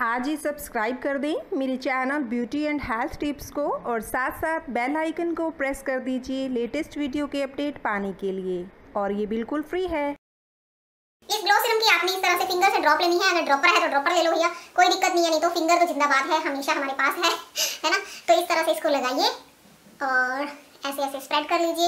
आज ही सब्सक्राइब कर दें मेरे channel beauty and health tips को और साथ साथ बेल आइकन को प्रेस कर दीजिए लेटेस्ट वीडियो के अपडेट पाने के लिए। और ये बिल्कुल फ्री है। इस ग्लो सीरम की आपने इस तरह से फिंगर से ड्रॉप लेनी है, अगर ड्रॉपर है तो ड्रॉपर ले लो भैया। कोई दिक्कत नहीं है, नहीं तो फिंगर तो जिंदाबाद है, हमेशा हमारे पास है है ना? तो इस तरह से इसको लगाइए और ऐसे ऐसे स्प्रेड कर लीजिए।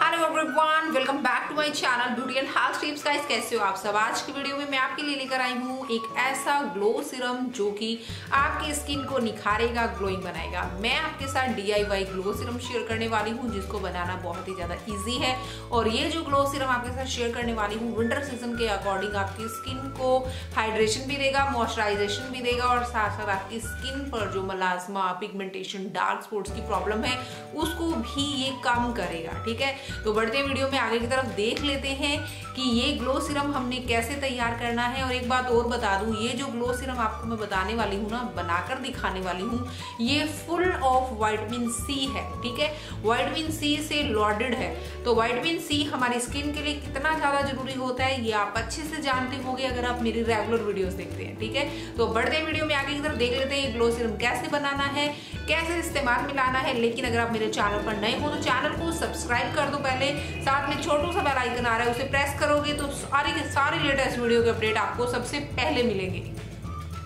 Hello everyone welcome back to my channel beauty and health tips guys कैसे हो आप सब? आज की वीडियो में मैं आपके लिए लेकर आई हूँ एक ऐसा ग्लो सीरम जो कि आपकी स्किन को निखारेगा ग्लोइंग बनाएगा। मैं आपके साथ डीआईवाई ग्लो सीरम शेयर करने वाली हूँ, जिसको बनाना बहुत ही ज़्यादा ईजी है। और ये जो ग्लो सीरम आपके साथ शेयर करने वाली हूँ विंटर सीज़न के अकॉर्डिंग आपकी स्किन को हाइड्रेशन भी देगा मॉइस्चराइजेशन भी देगा और साथ साथ आपकी स्किन पर जो मलाजमा पिगमेंटेशन डार्क स्पॉट्स की प्रॉब्लम है, उसको भी ये कम करेगा, ठीक है? तो बढ़ते वीडियो में आगे की तरफ़ देख लेते हैं कि ये ग्लो सीरम हमने कैसे तैयार करना है। और एक बात और बता दूँ, ये जो ग्लो सीरम आपको मैं बताने वाली हूँ ना, बनाकर दिखाने वाली हूँ, ये फुल ऑफ़ वाइटमिन सी है, ठीक है? वाइटमिन सी से लॉडेड है। तो वाइटमिन सी हमारी स्किन के लिए कितना ज़्यादा ज़रूरी होता है, ये आप अच्छे से जानते होंगे अगर आप मेरी रेगुलर वीडियोस देखते हैं, ठीक है? तो बढ़ते वीडियो में आगे की तरफ़ देख लेते हैं ये ग्लो सिरम कैसे बनाना है कैसे इस्तेमाल में लाना है, लेकिन अगर आप मेरे चैनल पर नए हो तो चैनल को सब्सक्राइब कर दो पहले। साथ में छोटू सा बेल आइकन आ रहा है, उसे प्रेस करोगे तो सारी के सारी लेटेस्ट वीडियो के अपडेट आपको सबसे पहले मिलेंगे।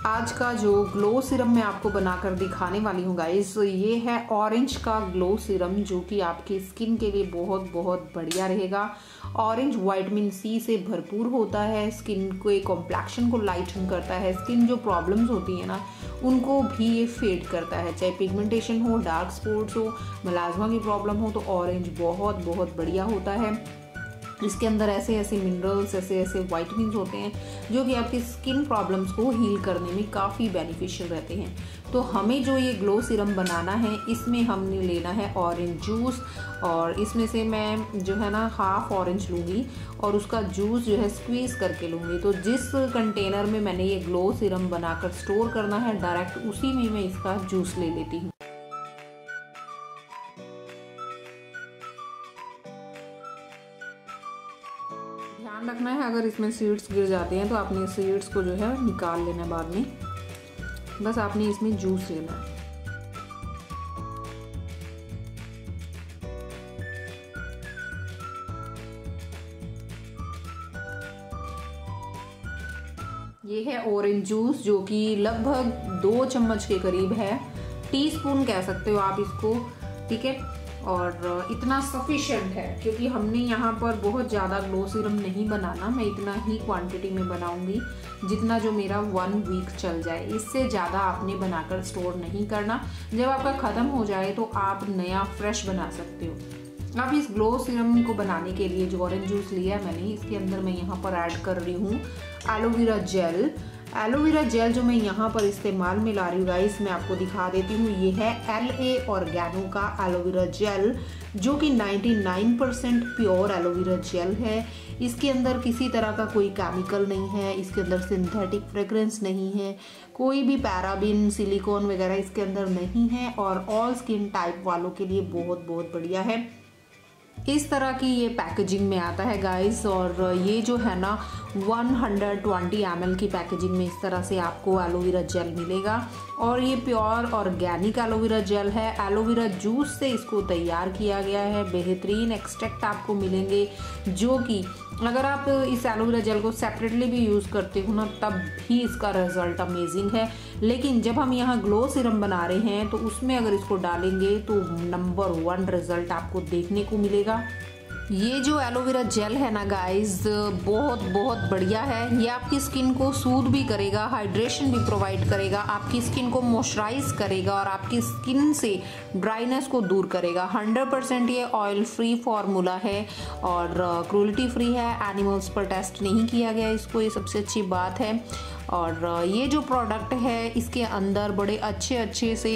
आज का जो ग्लो सिरम मैं आपको बनाकर दिखाने वाली हूँ गाइस ये है ऑरेंज का ग्लो सिरम जो कि आपकी स्किन के लिए बहुत बहुत बढ़िया रहेगा। ऑरेंज वाइटमिन सी से भरपूर होता है स्किन को कॉम्प्लेक्शन को लाइटन करता है। स्किन जो प्रॉब्लम्स होती है ना उनको भी ये फेड करता है। चाहे पिगमेंटेशन हो डार्क स्पॉट्स हो मलाजमा की प्रॉब्लम हो तो ऑरेंज बहुत बहुत बढ़िया होता है। इसके अंदर ऐसे ऐसे मिनरल्स ऐसे ऐसे वाइटमिन होते हैं, जो कि आपकी स्किन प्रॉब्लम्स को हील करने में काफ़ी बेनिफिशियल रहते हैं। तो हमें जो ये ग्लो सीरम बनाना है, इसमें हमने लेना है ऑरेंज जूस और इसमें से मैं जो है ना हाफ़ ऑरेंज लूँगी और उसका जूस जो है स्क्वीज़ करके लूँगी। तो जिस कंटेनर में मैंने ये ग्लो सीरम बनाकर स्टोर करना है डायरेक्ट उसी में मैं इसका जूस ले लेती हूँ। ध्यान रखना है, अगर इसमें सीड्स गिर जाते हैं तो आपने सीड्स को जो है निकाल लेना बाद में। बस आपने इसमें जूस लेना है। ये है ऑरेंज जूस जो कि लगभग दो चम्मच के करीब है। टीस्पून कह सकते हो आप इसको, ठीक है? और इतना सफिशेंट है, क्योंकि हमने यहाँ पर बहुत ज़्यादा ग्लो सीरम नहीं बनाना, मैं इतना ही क्वांटिटी में बनाऊँगी, जितना जो मेरा वन वीक चल जाए। इससे ज़्यादा आपने बनाकर स्टोर नहीं करना। जब आपका ख़त्म हो जाए तो आप नया फ्रेश बना सकते हो। अब इस ग्लो सीरम को बनाने के लिए जो ऑरेंज जूस लिया मैंने, इसके अंदर मैं यहाँ पर ऐड कर रही हूँ एलोवेरा जेल एलोवेरा जेल जो मैं यहाँ पर इस्तेमाल में ला रही हूँ गाइस मैं आपको दिखा देती हूँ, ये है एल ए ऑर्गेनो का एलोवेरा जेल, जो कि 99 परसेंट प्योर एलोवेरा जेल है। इसके अंदर किसी तरह का कोई केमिकल नहीं है, इसके अंदर सिंथेटिक फ्रेग्रेंस नहीं है, कोई भी पैराबिन सिलिकॉन वगैरह इसके अंदर नहीं है, और ऑल स्किन टाइप वालों के लिए बहुत बहुत बढ़िया है। इस तरह की ये पैकेजिंग में आता है गाइस और ये जो है ना 120 हंड्रेड की पैकेजिंग में इस तरह से आपको एलोवेरा जेल मिलेगा। और ये pure organic aloe vera gel है। एलोवेरा जूस से इसको तैयार किया गया है। बेहतरीन एक्सट्रैक्ट आपको मिलेंगे, जो कि अगर आप इस एलोवेरा जेल को सेपरेटली भी यूज़ करते हो ना, तब भी इसका रिज़ल्ट अमेजिंग है। लेकिन जब हम यहाँ ग्लो सिरम बना रहे हैं तो उसमें अगर इसको डालेंगे तो नंबर वन रिज़ल्ट आपको देखने को मिलेगा। ये जो एलोवेरा जेल है ना गाइस बहुत बहुत बढ़िया है। ये आपकी स्किन को सूद भी करेगा हाइड्रेशन भी प्रोवाइड करेगा, आपकी स्किन को मॉइस्चराइज करेगा और आपकी स्किन से ड्राइनेस को दूर करेगा। 100 परसेंट ये ऑयल फ्री फार्मूला है और क्रूलिटी फ्री है। एनिमल्स पर टेस्ट नहीं किया गया, इसको ये सबसे अच्छी बात है। और ये जो प्रोडक्ट है, इसके अंदर बड़े अच्छे अच्छे से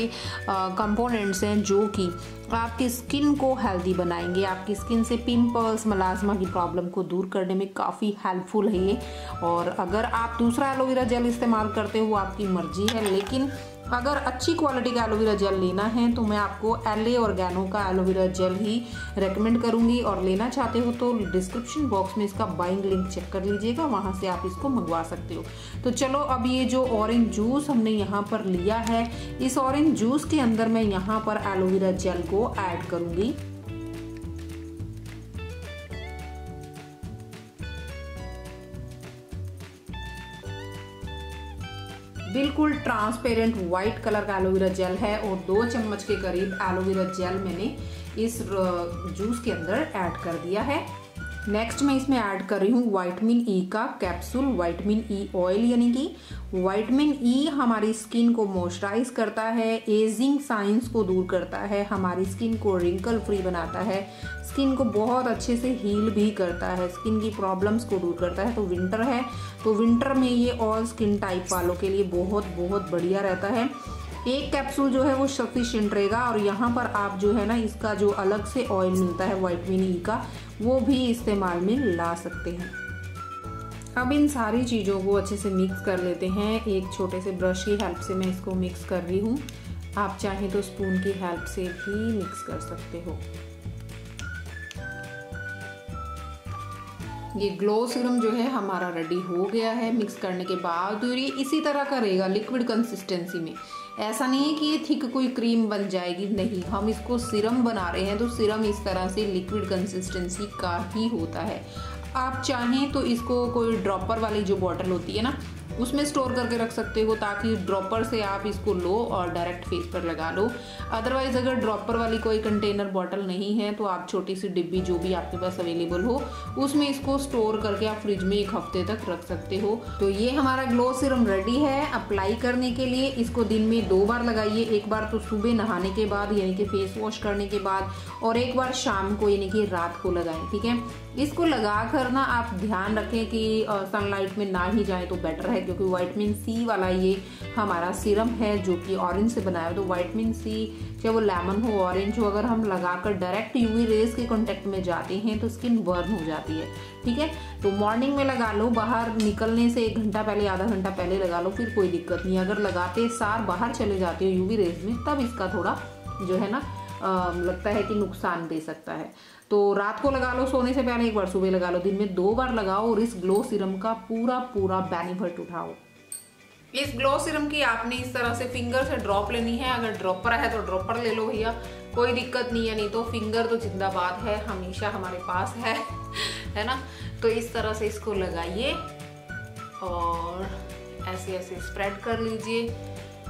कंपोनेंट्स हैं जो कि आपकी स्किन को हेल्दी बनाएँगे। आपकी स्किन से पिंपल्स मलाजमा की प्रॉब्लम को दूर करने में काफ़ी हेल्पफुल है ये। और अगर आप दूसरा एलोवेरा जेल इस्तेमाल करते हो, आपकी मर्ज़ी है, लेकिन अगर अच्छी क्वालिटी का एलोवेरा जेल लेना है तो मैं आपको एल ए और गैनो का एलोवेरा जेल ही रेकमेंड करूँगी। और लेना चाहते हो तो डिस्क्रिप्शन बॉक्स में इसका बाइंग लिंक चेक कर लीजिएगा, वहाँ से आप इसको मंगवा सकते हो। तो चलो, अब ये जो ऑरेंज जूस हमने यहाँ पर लिया है, इस ऑरेंज जूस के अंदर मैं यहाँ पर एलोवेरा जेल को ऐड करूँगी। बिल्कुल ट्रांसपेरेंट वाइट कलर का एलोवेरा जेल है और दो चम्मच के करीब एलोवेरा जेल मैंने इस जूस के अंदर ऐड कर दिया है। नेक्स्ट मैं इसमें ऐड कर रही हूँ वाइटमिन ई का कैप्सूल वाइटमिन ई ऑयल यानी कि वाइटमिन ई e हमारी स्किन को मॉइस्चराइज करता है एजिंग साइंस को दूर करता है, हमारी स्किन को रिंकल फ्री बनाता है स्किन को बहुत अच्छे से हील भी करता है स्किन की प्रॉब्लम्स को दूर करता है। तो विंटर है तो विंटर में ये ऑल स्किन टाइप वालों के लिए बहुत बहुत बढ़िया रहता है। एक कैप्सूल जो है वो सफिशियंट रहेगा और यहाँ पर आप जो है ना इसका जो अलग से ऑयल मिलता है वाइटमिन ई का, वो भी इस्तेमाल में ला सकते हैं। अब इन सारी चीज़ों को अच्छे से मिक्स कर लेते हैं। एक छोटे से ब्रश की हेल्प से मैं इसको मिक्स कर रही हूँ। आप चाहें तो स्पून की हेल्प से भी मिक्स कर सकते हो। ये ग्लो सीरम जो है हमारा रेडी हो गया है। मिक्स करने के बाद तो ये इसी तरह का रहेगा लिक्विड कंसिस्टेंसी में। ऐसा नहीं है कि ये थिक कोई क्रीम बन जाएगी, नहीं। हम इसको सिरम बना रहे हैं तो सिरम इस तरह से लिक्विड कंसिस्टेंसी का ही होता है। आप चाहें तो इसको कोई ड्रॉपर वाली जो बॉटल होती है ना उसमें स्टोर करके रख सकते हो ताकि ड्रॉपर से आप इसको लो और डायरेक्ट फेस पर लगा लो। अदरवाइज़ अगर ड्रॉपर वाली कोई कंटेनर बॉटल नहीं है तो आप छोटी सी डिब्बी जो भी आपके पास अवेलेबल हो, उसमें इसको स्टोर करके आप फ्रिज में एक हफ़्ते तक रख सकते हो। तो ये हमारा ग्लो सिरम रेडी है। अप्लाई करने के लिए इसको दिन में दो बार लगाइए। एक बार तो सुबह नहाने के बाद, यानी कि फेस वॉश करने के बाद, और एक बार शाम को, यानी कि रात को लगाएँ, ठीक है? इसको लगा कर ना आप ध्यान रखें कि सनलाइट में ना ही जाए तो बेटर है। क्योंकि वाइटमिन सी वाला ये हमारा सीरम है जो कि ऑरेंज से बनाया है। तो वाइटमिन सी चाहे वो लेमन हो ऑरेंज हो, अगर हम लगाकर डायरेक्ट यूवी रेज के कॉन्टेक्ट में जाते हैं तो स्किन बर्न हो जाती है। ठीक है? तो मॉर्निंग में लगा लो, बाहर निकलने से एक घंटा पहले, आधा घंटा पहले लगा लो, फिर कोई दिक्कत नहीं। अगर लगाते सार बाहर चले जाते हो यूवी रेज में, तब इसका थोड़ा जो है ना लगता है कि नुकसान दे सकता है। तो रात को लगा लो, सोने से पहले एक बार सुबह लगा लो, दिन में दो बार लगाओ और इस ग्लो सीरम का पूरा पूरा बेनिफिट उठाओ। इस ग्लो सीरम की आपने इस तरह से फिंगर से ड्रॉप लेनी है। अगर ड्रॉपर है तो ड्रॉपर ले लो भैया, कोई दिक्कत नहीं है, नहीं तो फिंगर तो जिंदाबाद है, हमेशा हमारे पास है है ना? तो इस तरह से इसको लगाइए और ऐसे ऐसे स्प्रेड कर लीजिए।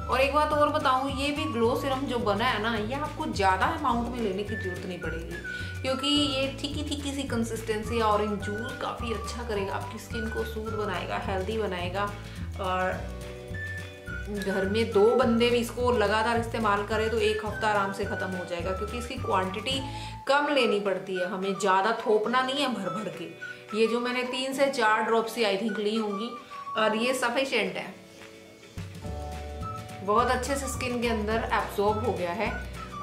और एक बात और बताऊँ, ये भी ग्लो सिरम जो बना है ना, ये आपको ज़्यादा अमाउंट में लेने की ज़रूरत नहीं पड़ेगी। क्योंकि ये ठीकी ठीकी सी कंसिस्टेंसी और ऑरेंज जूस काफ़ी अच्छा करेगा, आपकी स्किन को सूद बनाएगा हेल्दी बनाएगा। और घर में दो बंदे भी इसको लगातार इस्तेमाल करें तो एक हफ़्ता आराम से ख़त्म हो जाएगा, क्योंकि इसकी क्वांटिटी कम लेनी पड़ती है। हमें ज़्यादा थोपना नहीं है भर भर के। ये जो मैंने तीन से चार ड्रॉप से आई थिंक ली होंगी, और ये सफिशेंट है। बहुत अच्छे से स्किन के अंदर एब्जॉर्ब हो गया है।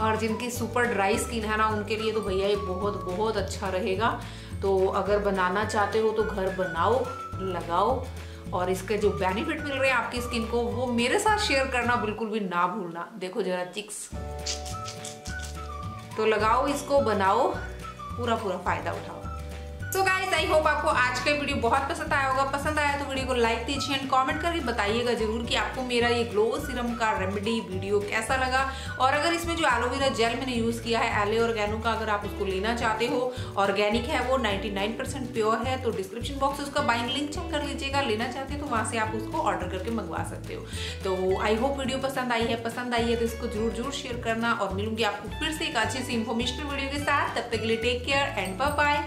और जिनकी सुपर ड्राई स्किन है ना, उनके लिए तो भैया ये बहुत बहुत अच्छा रहेगा। तो अगर बनाना चाहते हो तो घर बनाओ, लगाओ। और इसके जो बेनिफिट मिल रहे हैं आपकी स्किन को, वो मेरे साथ शेयर करना बिल्कुल भी ना भूलना। देखो जरा चिक्स तो लगाओ इसको, बनाओ। पूरा पूरा फ़ायदा उठाओ। सो गाइस आई होप आपको आज का वीडियो बहुत पसंद आया होगा। पसंद आया तो वीडियो को लाइक दीजिए एंड कमेंट करके बताइएगा ज़रूर कि आपको मेरा ये ग्लो सीरम का रेमेडी वीडियो कैसा लगा। और अगर इसमें जो एलोवेरा जेल मैंने यूज़ किया है एले ऑर्गेनो का, अगर आप उसको लेना चाहते हो ऑर्गेनिक है वो 99% प्योर है तो डिस्क्रिप्शन बॉक्स उसका बाइंग लिंक चेक कर लीजिएगा। लेना चाहते हो तो वहाँ से आप उसको ऑर्डर करके मंगवा सकते हो। तो आई होप वीडियो पसंद आई है, पसंद आई है तो इसको ज़रूर ज़रूर शेयर करना और मिलूँगी आपको फिर से एक अच्छी सी इन्फॉर्मेशनल वीडियो के साथ। तब तक के लिए टेक केयर एंड बाय